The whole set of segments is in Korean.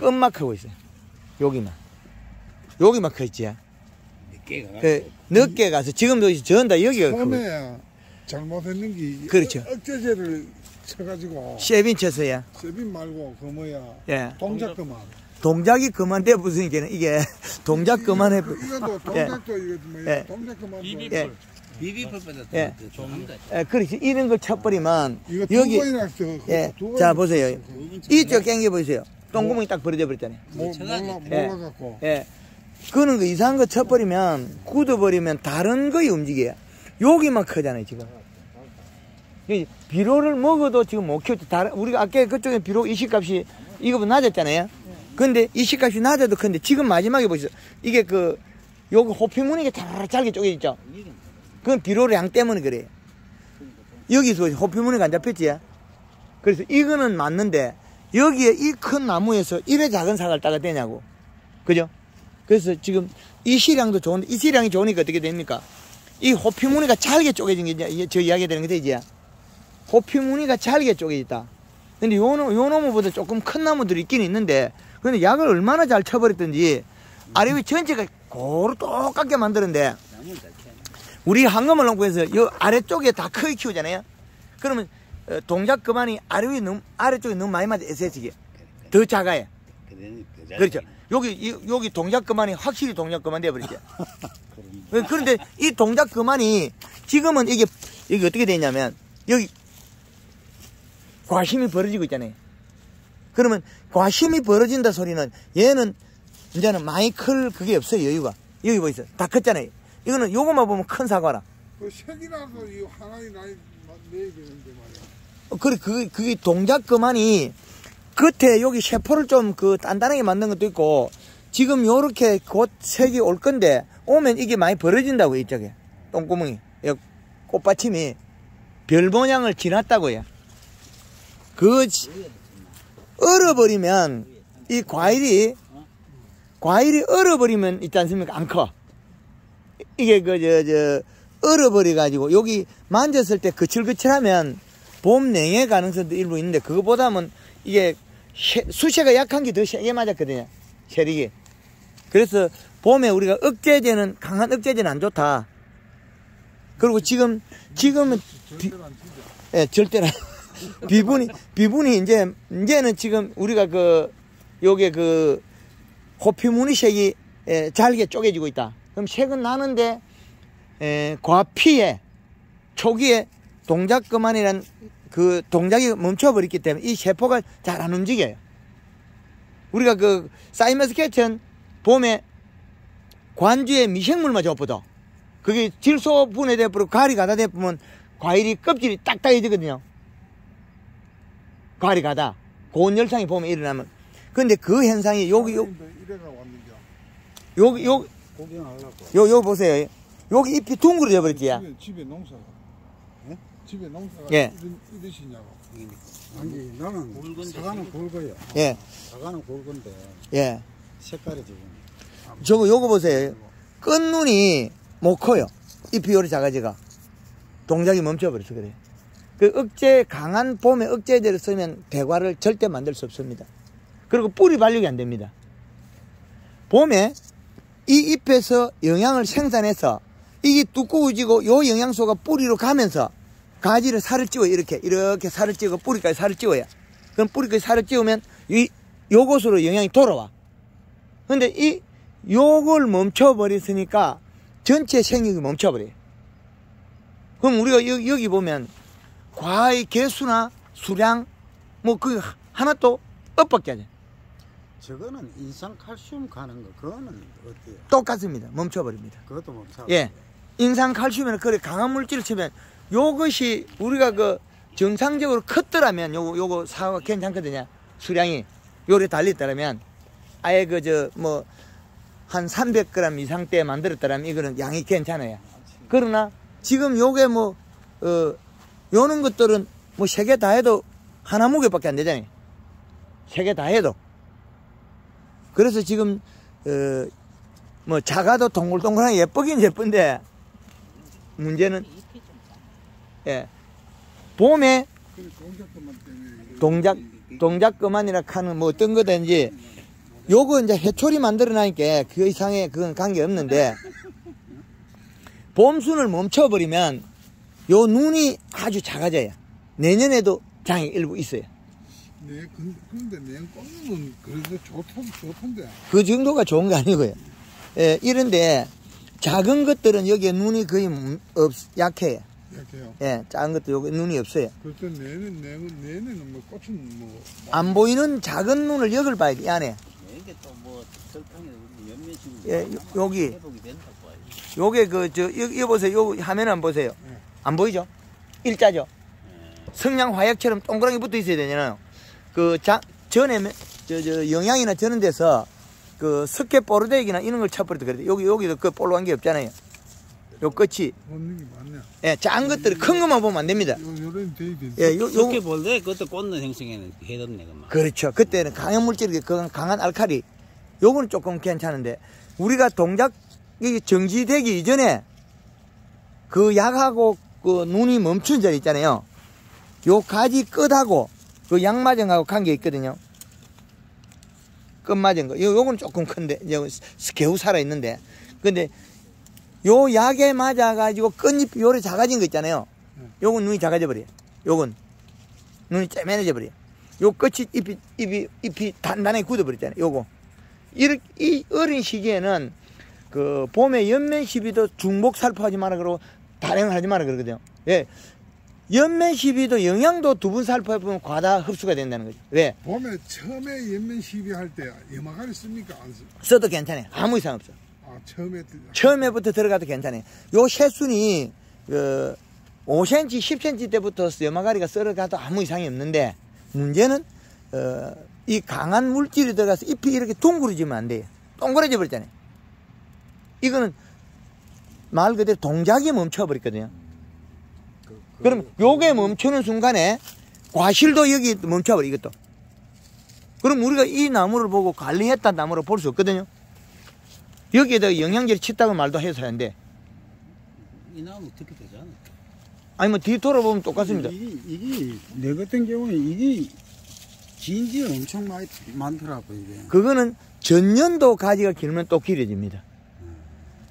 크고 있어요. 여기만. 여기만 커 있지. 늦게 가가. 그, 늦게 가서 지금도 전다 여기가. 처음에 잘못했는 게 그렇죠. 어- 억제제를 쳐가지고 쉐빈 쳐서야. 세빈 말고 그 뭐야 예. 동작 그만 동작이 그만돼 부으니까 이게 동작 그만해. 부- 이것도 동작도 이거 뭐야 예. 동작 그만 비비풀. 예. 비비풀보다 예. 더 좋은데. 예, 그렇지. 이런 걸 쳐버리면 여기 번이나 써 예. 두자 번이나 보세요. 이쪽 땡겨 보세요. 똥구멍이 딱 벌어져 버렸잖아요. 모- 쳐가지. 몰라 예. 몰라갖고 예. 그는 거 이상한 거 쳐버리면 굳어버리면 다른 거에 움직여요. 여기만 크잖아요 지금. 이 비료를 먹어도 지금 못 키웠지. 다른 우리가 아까 그쪽에 비료 이식값이 이거보다 낮았잖아요. 근데 이식값이 낮아도 근데 지금 마지막에 보시죠. 이게 그 여기 호피무늬가 잘 잘게 쪼개 있죠. 그건 비료의 양 때문에 그래요. 여기서 호피무늬가 안 잡혔지. 그래서 이거는 맞는데 여기에 이 큰 나무에서 이래 작은 사과를 따가 되냐고. 그죠? 그래서 지금 이 시량도 좋은데 이 시량이 좋으니까 어떻게 됩니까? 이 호피무늬가 잘게 쪼개진 게 이제 저 이야기 되는 게 되지. 호피무늬가 잘게 쪼개졌다. 근데 요, 놈- 요 나무보다 조금 큰 나무들이 있긴 있는데 근데 약을 얼마나 잘 쳐버렸던지 아래 위 전체가 고루 똑같게 만드는데. 우리 황금을 놓고 해서 요 아래쪽에 다 크게 키우잖아요. 그러면 어, 동작 그만이 아래 위 너무 아래쪽에 너무 많이 맞아 SSG 더 작아요. 그렇죠. 여기 이- 여기 동작 그만이 확실히 동작 그만 돼버리죠. 그런데 이 동작 그만이 지금은 이게 이게 어떻게 되냐면 여기 과심이 벌어지고 있잖아요. 그러면 과심이 벌어진다 소리는 얘는 이제는 많이 클 그게 없어요 여유가 여기 보이세요 다 컸잖아요. 이거는 요거만 보면 큰 사과라. 그 색이라도 이 하나의 나이 내야 되는데 말이야 어, 그래, 그게, 그게 동작 그만이 겉에 여기 세포를 좀 그 단단하게 만든 것도 있고 지금 요렇게 곧 색이 올 건데 오면 이게 많이 벌어진다고 이쪽에 똥구멍이 여 꽃받침이 별 모양을 지났다고요. 그 지- 얼어버리면 이 과일이 과일이 얼어버리면 있지 않습니까? 안 커. 이게 그 저 저 얼어버려 가지고 여기 만졌을 때 거칠거칠하면 봄 냉해 가능성도 일부 있는데 그거보다는 이게 쉐- 수세가 약한 게 더 세게 맞았거든요. 세력이. 그래서 봄에 우리가 억제제는 강한 억제제는 안 좋다. 그리고 지금 지금은 비, 예, 절대로 안- 비분이 비분이 이제 이제는 지금 우리가 그 요게 그 호피무늬 색이 예, 잘게 쪼개지고 있다. 그럼 색은 나는데 에, 과피에 초기에 동작 그만이란 그 동작이 멈춰버렸기 때문에 이 세포가 잘 안 움직여요. 우리가 그 사이머스 캐천 봄에 관주에 미생물만 접어도 그게 질소 버리고 가리 가다 되면 과일이 껍질이 딱딱해지거든요. 가리 가다 고온 열상이 보면 일어나면 근데 그 현상이 여기 여기 요, 구경하려고 요, 요 보세요. 여기 잎이 둥그러져 버렸지. 집에, 집에 농사가 예? 집에 농사가 예. 이런, 이러 시냐고 아니 나는 사과는 굵어요. 예, 사과는 굵은데 예. 색깔이 지금 저거 요거 보세요. 끝눈이 못 커요. 잎이 요리 작아지가. 동작이 멈춰버려서 그래요. 그 억제, 강한 봄에 억제제를 쓰면 대과를 절대 만들 수 없습니다. 그리고 뿌리 발육이 안 됩니다. 봄에 이 잎에서 영양을 생산해서 이게 두꺼워지고 요 영양소가 뿌리로 가면서 가지를 살을 찌워 이렇게 이렇게 살을 찌고 뿌리까지 살을 찌워야 그럼 뿌리까지 살을 찌우면 이 요것으로 영양이 돌아와 근데 이 요걸 멈춰버렸으니까 전체 생육이 멈춰버려요. 그럼 우리가 여기, 여기 보면 과의 개수나 수량 뭐 그 하나도 엇밖에 안 돼. 저거는 인상 칼슘 가는 거 그거는 어때요? 똑같습니다. 멈춰버립니다. 그것도 멈춰. 예. 인상 칼슘이나 그래 강한 물질을 치면 요것이 우리가 그 정상적으로 컸더라면 요거 요거 사과 괜찮거든요. 수량이 요래 달렸더라면 아예 그 저 뭐 한 300g 이상 때 만들었더라면 이거는 양이 괜찮아요. 그러나 지금 요게 뭐 어, 요런 것들은 뭐 세 개 다 해도 하나 무게밖에 안 되잖아요. 세 개 다 해도. 그래서 지금 어, 뭐 작아도 동글동글하게 예쁘긴 예쁜데 문제는 예 봄에 동작 동작 그만이라 하는 뭐 어떤 거든지 요거 이제 해초리 만들어나니까 그 이상의 그건 관계 없는데 봄순을 멈춰버리면 요 눈이 아주 작아져요. 내년에도 장이 일부 있어요. 네, 근- 근데 냉 꽂는 그래도 좋던, 좋던데. 그 정도가 좋은 게 아니고요. 예, 이런데 작은 것들은 여기에 눈이 거의 없, 약해요. 이렇게요. 예, 작은 것도 여기 눈이 없어요. 그때 내는, 내는, 내내는 뭐 꽃은 뭐. 안 보이는 작은 눈을 여길 봐야 돼, 이 안에. 이게 또뭐 설탕에 연면식 예, 요- 여기. 회복이 된다고 봐요. 요게 그, 저, 여기 보세요. 요 화면 안 보세요. 네. 안 보이죠? 일자죠? 성냥 화약처럼 동그랗게 붙어 있어야 되잖아요. 그, 자, 전에, 매- 저, 저, 영양이나 저런 데서 그 석회 보르데기나 이런 걸 쳐버려도 그래요. 여기, 여기도 그 볼로한 게 없잖아요. 요 끝이. 예, 작은 것들이 큰 것만 보면 안 됩니다. 예, 요, 요. 그렇게 볼때 그것도 꽂는 행성에는 해뒀네 그만. 그렇죠. 그때는 강한 물질이 그건 강한 알칼리. 요거는 조금 괜찮은데 우리가 동작이 정지되기 이전에 그 약하고 그 눈이 멈춘 자리 있잖아요. 요 가지 끝하고 그 양마정하고 관계 있거든요. 끝맞은 거. 요, 요거는 조금 큰데, 요, 개우 살아있는데. 근데, 요 약에 맞아가지고 끝잎이 요래 작아진 거 있잖아요. 요건 눈이 작아져 버려요. 요건. 눈이 째매해져 버려요. 요 끝이 잎이, 잎이, 잎이 단단하게 굳어 버렸잖아요. 요거. 이렇게, 이 어린 시기에는 그 봄에 연면 시비도 중복 살포하지 마라 그러고 발행을 하지 마라 그러거든요. 예. 연면 시비도 영양도 두분 살포해보면 과다 흡수가 된다는 거죠. 왜? 봄에 처음에 연면 시비 할 때 염화가리 씁니까? 안 씁? 써도 괜찮아요. 아무 이상 없어. 아, 처음에. 처음에부터 들어가도 괜찮아요. 요 새순이 그 5cm, 10cm 때부터 염화가리가 썰어가도 아무 이상이 없는데 문제는 어, 이 강한 물질이 들어가서 잎이 이렇게 둥그러지면 안 돼요. 동그래져 버렸잖아요. 이거는 말 그대로 동작이 멈춰버렸거든요. 그럼 요게 멈추는 순간에 과실도 여기 멈춰버려 이것도. 그럼 우리가 이 나무를 보고 관리했다 나무를 볼수 없거든요. 여기에다가 영양제를 쳤다고 말도 해서 안 돼. 이 나무 어떻게 되잖아. 아니 뭐 뒤 돌아보면 똑같습니다. 이게, 이게 내 같은 경우에 이게 진지 엄청 많이 많더라고 이게. 그거는 전년도 가지가 길면 또 길어집니다.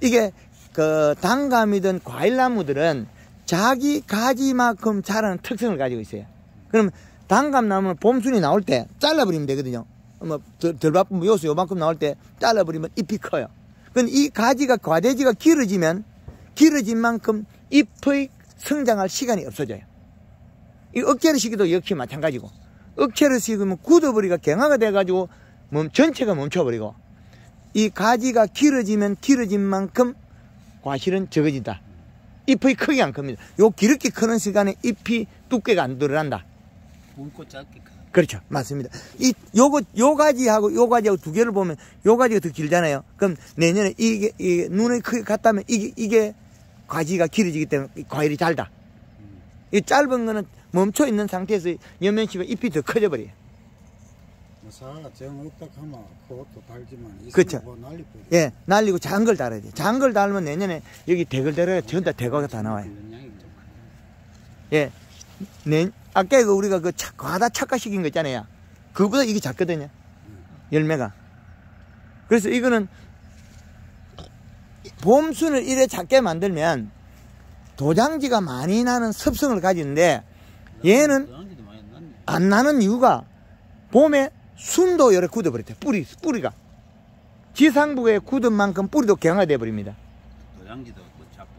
이게 그 단감이든 과일 나무들은 자기 가지만큼 자라는 특성을 가지고 있어요. 그럼 단감 나무는 봄순이 나올 때 잘라버리면 되거든요. 뭐 덜, 덜 바쁘면 요수 요만큼 나올 때 잘라버리면 잎이 커요. 근데 이 가지가 과대지가 길어지면 길어진 만큼 잎의 성장할 시간이 없어져요. 이 억제를 시기도 역시 마찬가지고 억제를 시키면 굳어버리가 경화가 돼가지고 멈, 전체가 멈춰버리고 이 가지가 길어지면 길어진 만큼 과실은 적어진다. 잎의 크기가 안 큽니다. 요 길게 크는 시간에 잎이 두께가 안 늘어난다. 굵고 크. 그렇죠. 맞습니다. 이, 요거, 요 가지하고 요 가지하고 두 개를 보면 요 가지가 더 길잖아요. 그럼 내년에 이게, 이게 눈의 크기 같다면 이게, 이게 가지가 길어지기 때문에 이 과일이 잘다. 이 짧은 거는 멈춰 있는 상태에서 연면식은 잎이 더 커져버려요. 사가 정 없다 하면 그것도 달지만 거야. 예, 날리고 작은 걸 달아야 돼. 작은 걸 달면 내년에 여기 대걸대로 전부 다 대거가 다 나와요. 예. 내, 아까 그 우리가 그 착, 과다 착화시킨 거 있잖아요. 그거보다 이게 작거든요. 열매가. 그래서 이거는 봄순을 이래 작게 만들면 도장지가 많이 나는 습성을 가지는데 얘는. 안 나는 이유가 봄에 순도 열에 굳어버렸대. 뿌리, 뿌리가. 지상부에 굳은 만큼 뿌리도 경화돼 버립니다. 도장지도 뭐 잡고.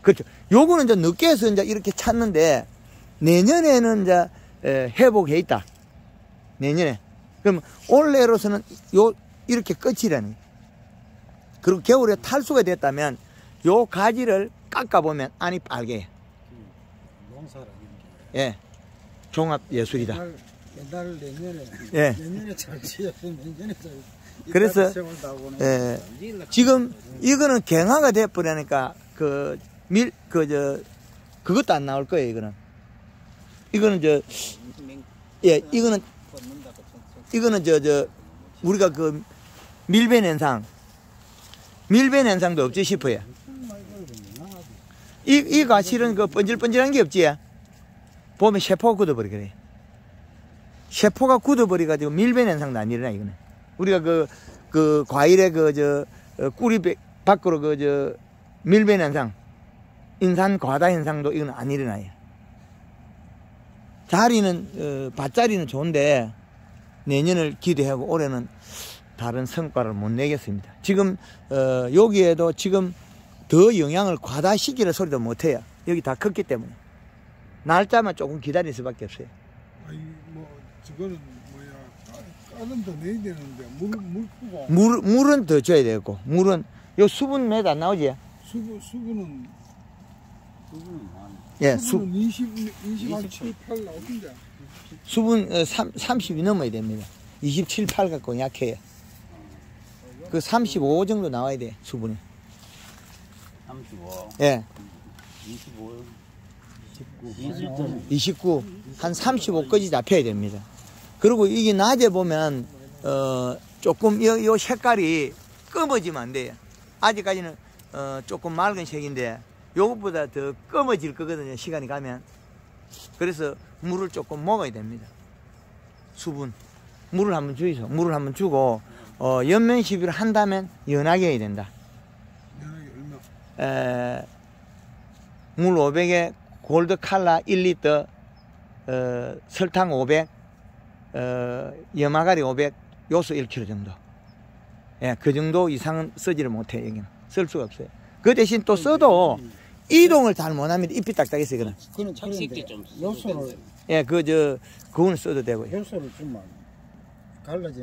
그렇죠. 요거는 이제 늦게 해서 이제 이렇게 찾는데 내년에는 이제 에, 회복해 있다. 내년에. 그럼 올해로서는 요 이렇게 끝이라는 거예요. 그리고 겨울에 탈수가 됐다면 요 가지를 깎아 보면 안이. 농사라는 예. 종합 예술이다. 옛날, 옛날 내년에 예. 내년에 잘 지어서 내년에 잘 그래서, 예. 지금 이거는 경화가 돼 버리니까 그 밀 그 저 그것도 안 나올 거예요, 이거는. 이거는 저 예, 이거는 이거는 저, 저, 우리가 그 밀배 현상, 밀배 현상도 없지 싶어요. 이, 이 가실은 그 번질번질한 게 없지. 보면 세포가 굳어버리 그래. 세포가 굳어버려가지고 밀배 현상도 안 일어나, 이거는. 우리가 그, 그 과일의 그, 저, 어, 꿀이 배- 밖으로 그, 저, 밀배 현상, 인산 과다 현상도 이건 안 일어나요. 자리는, 어, 밭자리는 좋은데 내년을 기대하고 올해는 다른 성과를 못 내겠습니다. 지금, 어, 여기에도 지금 더 영향을 과다시키는 소리도 못 해요. 여기 다 컸기 때문에. 날짜만 조금 기다릴 수밖에 없어요. 아니 뭐 저거는 뭐야 까- 까는 더 내야 되는데 물물 푸고 물, 물은 더 줘야 되고, 물은, 요 수분 몇안 나오지? 수분 수분은 그거는 한 예, 수, 수분은 20 20한 7, 8 나오던데 수분 어, 3, 30이 넘어야 됩니다. 27, 8 갖고 약해요. 그 35 정도 나와야 돼, 수분이. 35, 예, 25, 19, 20점. 29, 한 35까지 잡혀야 됩니다. 그리고 이게 낮에 보면, 어, 조금, 요, 요 색깔이 검어지면 안 돼요. 아직까지는, 어, 조금 맑은 색인데, 요것보다 더 검어질 거거든요, 시간이 가면. 그래서 물을 조금 먹어야 됩니다. 수분. 물을 한번 주이소. 물을 한번 주고, 어, 연면 시비를 한다면 연하게 해야 된다. 연하게 얼마 에, 물 500에 골드 칼라 1리터, 어, 설탕 500, 어, 염화가리 500, 요소 1kg 정도. 예, 그 정도 이상은 쓰지를 못해, 여기는. 쓸 수가 없어요. 그 대신 또 써도 이동을 잘 못합니다. 잎이 딱딱해서, 이거는. 그는 착식기 그런데 좀 요소를. 예, 그, 저, 그거는 써도 되고요. 요소를 주면 갈라지는